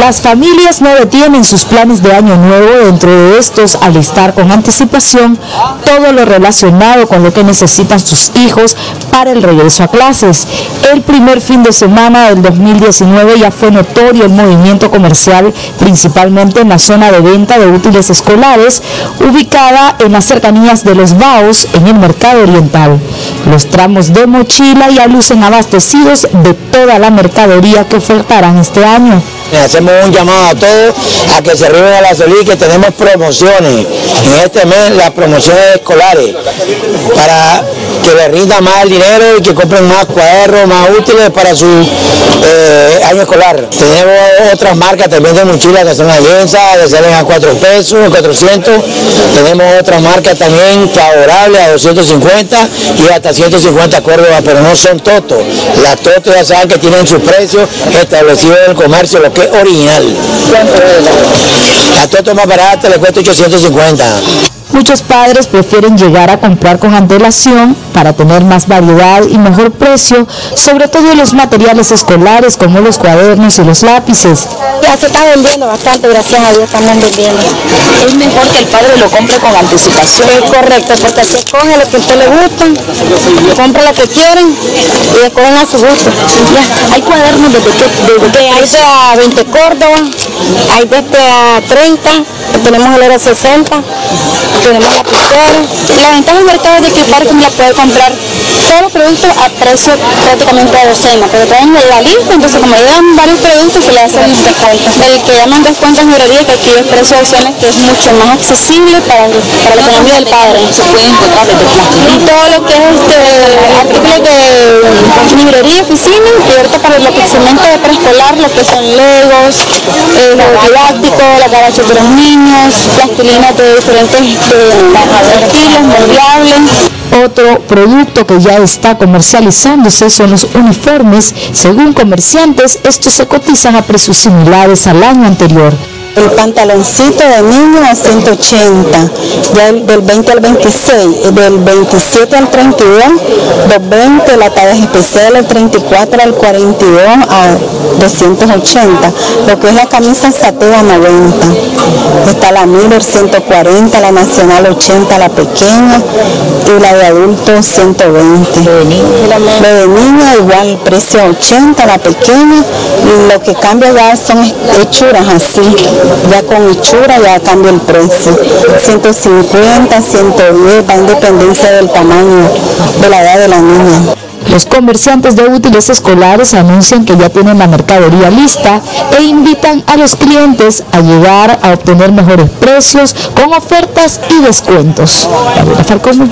Las familias no detienen sus planes de año nuevo, dentro de estos alistar con anticipación todo lo relacionado con lo que necesitan sus hijos para el regreso a clases. El primer fin de semana del 2019 ya fue notorio el movimiento comercial, principalmente en la zona de venta de útiles escolares, ubicada en las cercanías de los Baos, en el mercado oriental. Los tramos de mochila ya lucen abastecidos de toda la mercadería que ofertarán este año. Hacemos un llamado a todos a que se arriben a la salida que tenemos promociones. En este mes las promociones escolares para que le rinda más dinero y que compren más cuadernos, más útiles para su eh, año escolar. Tenemos otras marcas también de mochilas que son alianzas, que salen a 4 pesos, 400. Tenemos otras marcas también favorables a 250 y hasta 150 Córdoba, pero no son totos. Las totos ya saben que tienen su precio establecido en el comercio, original. La toto más barata le cuesta 850. Muchos padres prefieren llegar a comprar con antelación para tener más variedad y mejor precio, sobre todo en los materiales escolares como los cuadernos y los lápices. Ya se está vendiendo bastante, gracias a Dios estamos vendiendo. Es mejor que el padre lo compre con anticipación. Es correcto, porque se coge lo que a usted le gusta, compra lo que quieren y escogen a su gusto. Hay cuadernos desde que, hay de a 20 Córdoba, hay desde a 30, tenemos el era 60 tenemos lapiceros. La ventaja del mercado es de que el parque me la puede comprar todos los productos a precio prácticamente de docena, pero traen la lista, entonces como llegan varios productos se le hace un descuento. El que llaman descuento en librería, que aquí es precio de docena, que es mucho más accesible para, para la economía del padre. Se puede encontrar desde todo lo que es este, artículos de librería, oficina, y para lo que de preescolar, lo que son legos, eh, los didácticos, la garachas de los niños, plastilinas de diferentes otro producto que ya está comercializándose son los uniformes. Según comerciantes, estos se cotizan a precios similares al año anterior el pantaloncito de niño a 180, del, 20 al 26, del 27 al 32, los 20, la talla especial del 34 al 42 a 280, lo que es la camisa satea 90, está la Miller 140, la Nacional 80, la pequeña y la de adulto 120. Lo de niña, igual, precio 80, la pequeña, y lo que cambia ya son hechuras así, ya con hechura ya cambia el precio. 150, 110, va en dependencia del tamaño de la edad de la niña. Los comerciantes de útiles escolares anuncian que ya tienen la mercadería lista e invitan a los clientes a llegar a obtener mejores precios con ofertas y descuentos. Falcón.